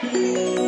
Música